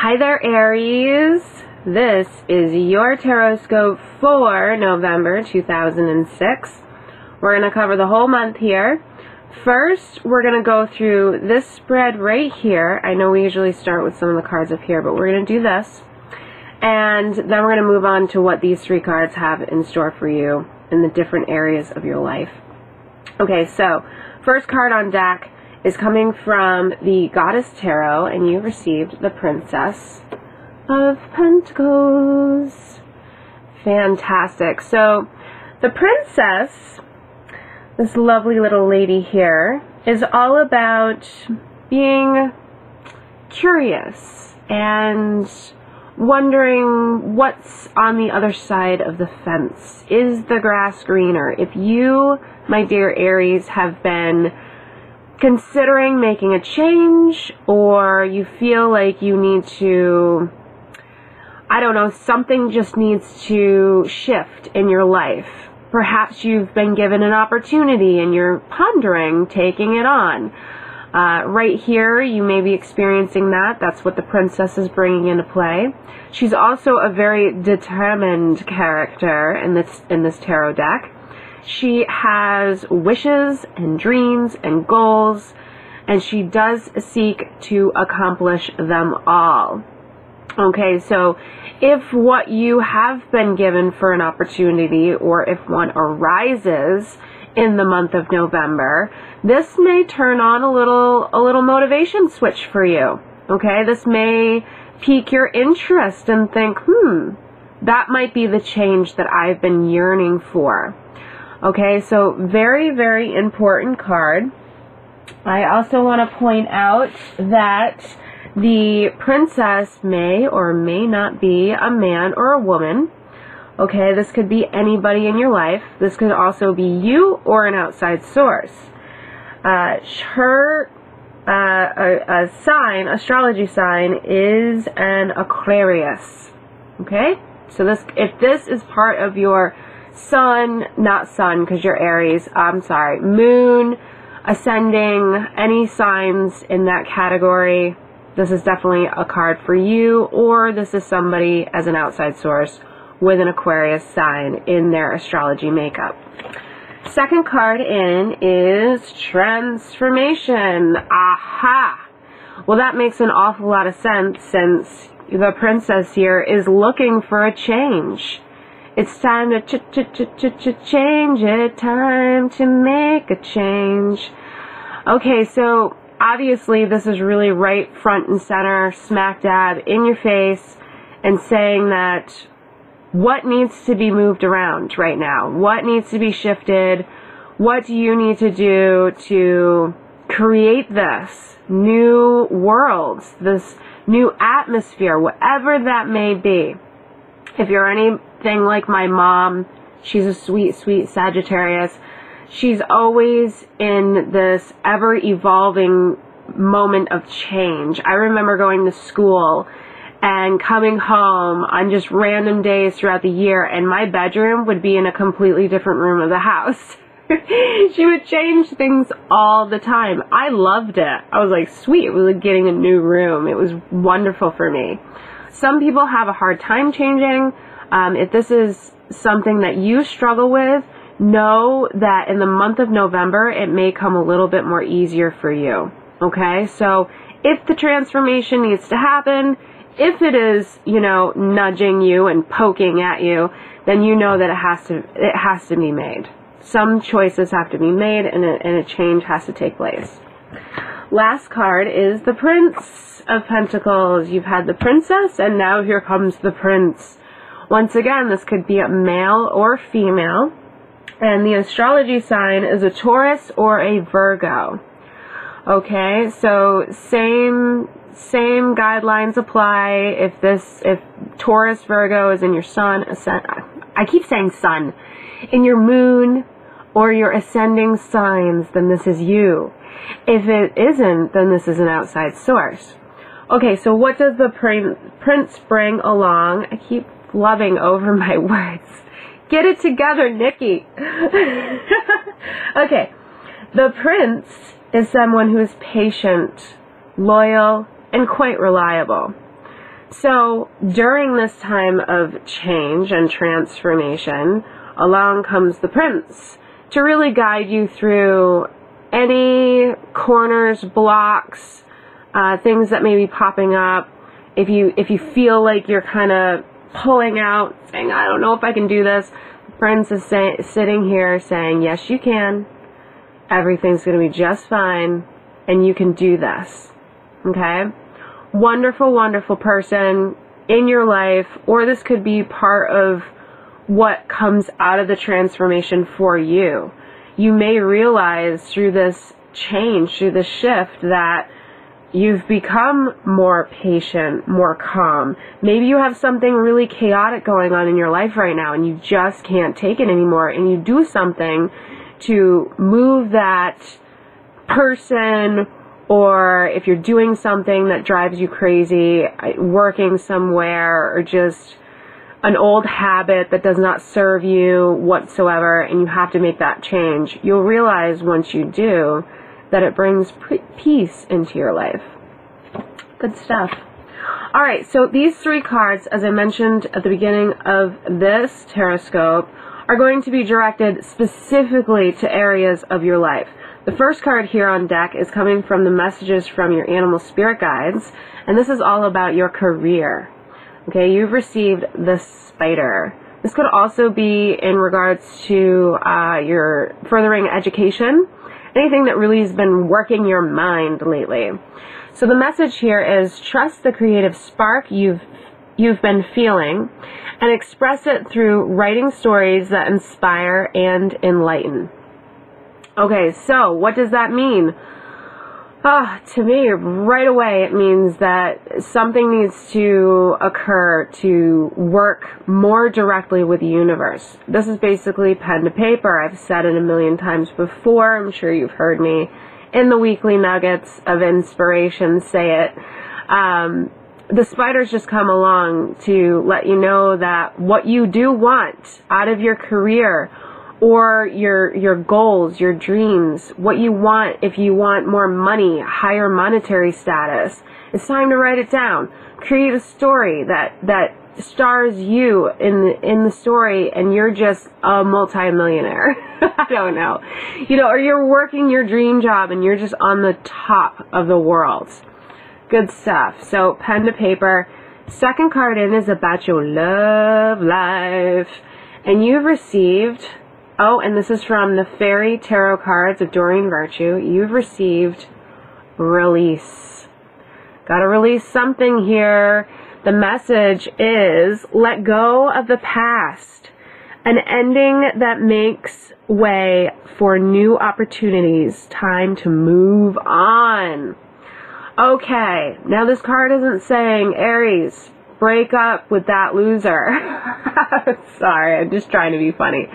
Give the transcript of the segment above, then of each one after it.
Hi there, Aries. This is your Tarot for November 2006. We're going to cover the whole month here. First, we're going to go through this spread right here. I know we usually start with some of the cards up here, but we're going to do this. And then we're going to move on to what these three cards have in store for you in the different areas of your life. Okay, so first card on deck is coming from the Goddess Tarot, and you received the Princess of Pentacles. Fantastic. So, the Princess, this lovely little lady here, is all about being curious and wondering what's on the other side of the fence. Is the grass greener? If you, my dear Aries, have been considering making a change or you feel like you need to, I don't know, something just needs to shift in your life. Perhaps you've been given an opportunity and you're pondering taking it on. Uh, right here, you may be experiencing that. That's what the princess is bringing into play. She's also a very determined character in this in this tarot deck. She has wishes and dreams and goals, and she does seek to accomplish them all. Okay, so if what you have been given for an opportunity or if one arises in the month of November, this may turn on a little a little motivation switch for you. Okay, this may pique your interest and think, "Hmm, that might be the change that I've been yearning for." Okay, so very, very important card. I also want to point out that the princess may or may not be a man or a woman. Okay, this could be anybody in your life. This could also be you or an outside source. Uh, her uh, a, a sign, astrology sign, is an Aquarius. Okay, so this if this is part of your sun, not sun because you're Aries, I'm sorry, moon, ascending, any signs in that category, this is definitely a card for you, or this is somebody as an outside source with an Aquarius sign in their astrology makeup. Second card in is Transformation. Aha! Well, that makes an awful lot of sense since the princess here is looking for a change. It's time to ch ch ch ch ch change it. Time to make a change. Okay, so obviously this is really right front and center, smack dab in your face, and saying that what needs to be moved around right now? What needs to be shifted? What do you need to do to create this new world, this new atmosphere, whatever that may be? If you're anything like my mom, she's a sweet, sweet Sagittarius. She's always in this ever evolving moment of change. I remember going to school and coming home on just random days throughout the year, and my bedroom would be in a completely different room of the house. she would change things all the time. I loved it. I was like, sweet, it was like getting a new room. It was wonderful for me. Some people have a hard time changing. Um, if this is something that you struggle with, know that in the month of November, it may come a little bit more easier for you. Okay, so if the transformation needs to happen, if it is, you know, nudging you and poking at you, then you know that it has to it has to be made. Some choices have to be made, and a, and a change has to take place. Last card is the Prince of Pentacles. You've had the princess, and now here comes the prince. Once again, this could be a male or female. And the astrology sign is a Taurus or a Virgo. Okay, so same same guidelines apply if this if Taurus Virgo is in your sun ascend I keep saying sun in your moon or your ascending signs then this is you if it isn't then this is an outside source Okay, so what does the prince bring along? I keep flubbing over my words. Get it together, Nikki. okay, the prince is someone who is patient, loyal, and quite reliable. So during this time of change and transformation, along comes the prince to really guide you through any corners, blocks, uh, things that may be popping up. If you if you feel like you're kind of pulling out, saying I don't know if I can do this, prince is say, sitting here saying yes you can. Everything's going to be just fine, and you can do this. Okay wonderful, wonderful person in your life, or this could be part of what comes out of the transformation for you. You may realize through this change, through this shift, that you've become more patient, more calm. Maybe you have something really chaotic going on in your life right now and you just can't take it anymore and you do something to move that person or if you're doing something that drives you crazy, uh, working somewhere, or just an old habit that does not serve you whatsoever, and you have to make that change, you'll realize once you do that it brings peace into your life. Good stuff. All right, so these three cards, as I mentioned at the beginning of this Tarotscope, are going to be directed specifically to areas of your life. The first card here on deck is coming from the messages from your animal spirit guides, and this is all about your career. Okay, you've received the spider. This could also be in regards to uh, your furthering education, anything that really has been working your mind lately. So the message here is trust the creative spark you've you've been feeling and express it through writing stories that inspire and enlighten. Okay, so what does that mean? Ah, to me, right away, it means that something needs to occur to work more directly with the universe. This is basically pen to paper. I've said it a million times before. I'm sure you've heard me in the weekly nuggets of inspiration say it. Um, the spiders just come along to let you know that what you do want out of your career or your your goals, your dreams, what you want if you want more money, higher monetary status. It's time to write it down. Create a story that that stars you in the, in the story and you're just a multimillionaire. I don't know. You know, or you're working your dream job and you're just on the top of the world. Good stuff. So pen to paper. Second card in is about your love life. And you've received Oh, and this is from the Fairy Tarot cards of Doreen Virtue. You've received release. Gotta release something here. The message is let go of the past. An ending that makes way for new opportunities. Time to move on. Okay, now this card isn't saying, Aries, break up with that loser. Sorry, I'm just trying to be funny.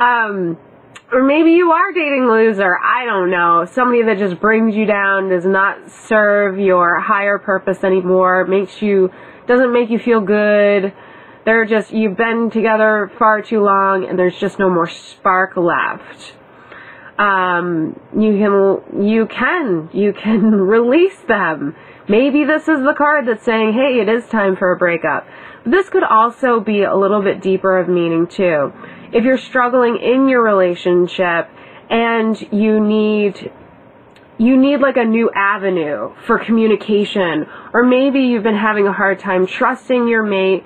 Um, or maybe you are dating a loser. I don't know. Somebody that just brings you down, does not serve your higher purpose anymore, makes you, doesn't make you feel good. They're just, you've been together far too long and there's just no more spark left. Um, you can, you can, you can release them Maybe this is the card that's saying, hey, it is time for a breakup. This could also be a little bit deeper of meaning too. If you're struggling in your relationship and you need you need like a new avenue for communication or maybe you've been having a hard time trusting your mate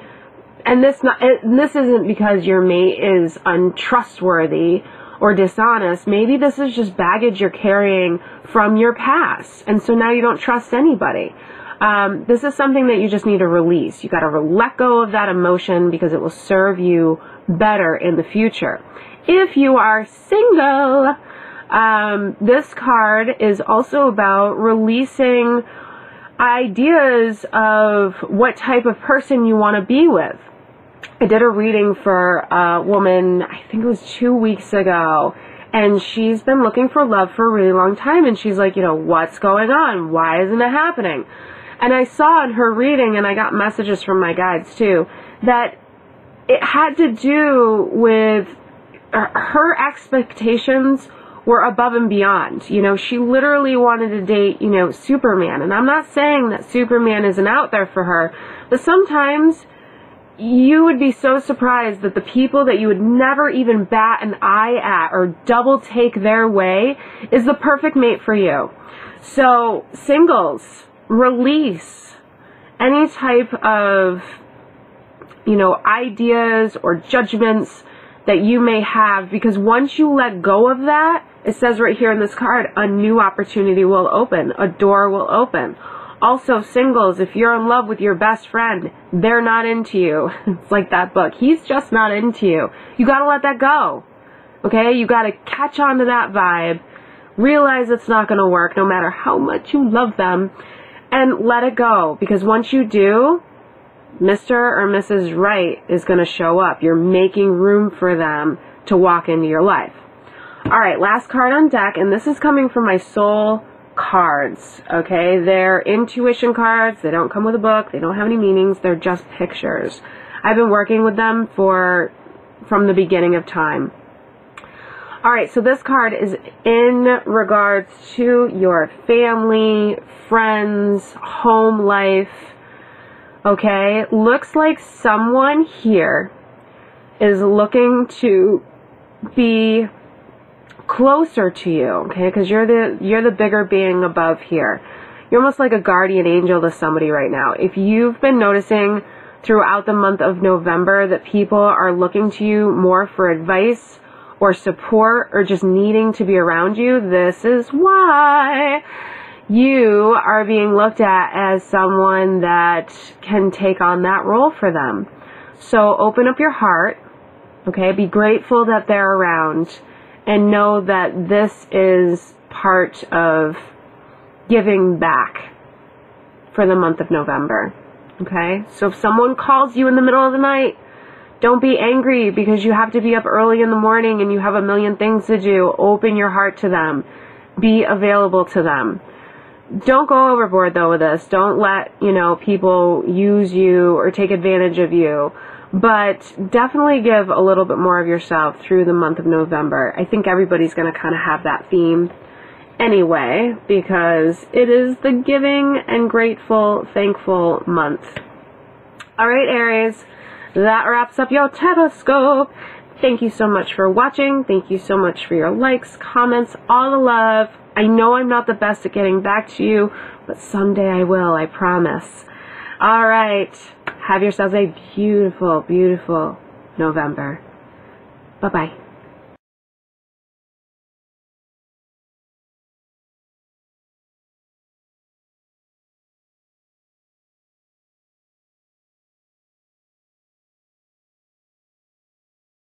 and this not and this isn't because your mate is untrustworthy or dishonest. Maybe this is just baggage you're carrying from your past. And so now you don't trust anybody. Um, this is something that you just need to release. You got to let go of that emotion because it will serve you better in the future. If you are single, um, this card is also about releasing ideas of what type of person you want to be with. I did a reading for a woman, I think it was two weeks ago, and she's been looking for love for a really long time, and she's like, you know, what's going on? Why isn't it happening? And I saw in her reading, and I got messages from my guides too, that it had to do with her expectations were above and beyond. You know, she literally wanted to date, you know, Superman. And I'm not saying that Superman isn't out there for her, but sometimes you would be so surprised that the people that you would never even bat an eye at or double take their way is the perfect mate for you. So, singles, release any type of, you know, ideas or judgments that you may have because once you let go of that, it says right here in this card, a new opportunity will open, a door will open. Also, singles, if you're in love with your best friend, they're not into you. it's like that book. He's just not into you. You gotta let that go. Okay? You gotta catch on to that vibe, realize it's not gonna work no matter how much you love them, and let it go. Because once you do, Mr. or Mrs. Right is gonna show up. You're making room for them to walk into your life. Alright, last card on deck, and this is coming from my soul cards, okay? They're intuition cards. They don't come with a book. They don't have any meanings. They're just pictures. I've been working with them for from the beginning of time. All right, so this card is in regards to your family, friends, home life. Okay, looks like someone here is looking to be closer to you, okay? Because you're the you're the bigger being above here. You're almost like a guardian angel to somebody right now. If you've been noticing throughout the month of November that people are looking to you more for advice or support or just needing to be around you, this is why you are being looked at as someone that can take on that role for them. So open up your heart, okay? Be grateful that they're around and know that this is part of giving back for the month of November. Okay? So if someone calls you in the middle of the night, don't be angry because you have to be up early in the morning and you have a million things to do. Open your heart to them. Be available to them. Don't go overboard though with this. Don't let, you know, people use you or take advantage of you but definitely give a little bit more of yourself through the month of November. I think everybody's going to kind of have that theme anyway because it is the giving and grateful, thankful month. All right, Aries, that wraps up your Tarotscope. Thank you so much for watching. Thank you so much for your likes, comments, all the love. I know I'm not the best at getting back to you, but someday I will, I promise. All right. Have yourselves a beautiful, beautiful November. Bye bye.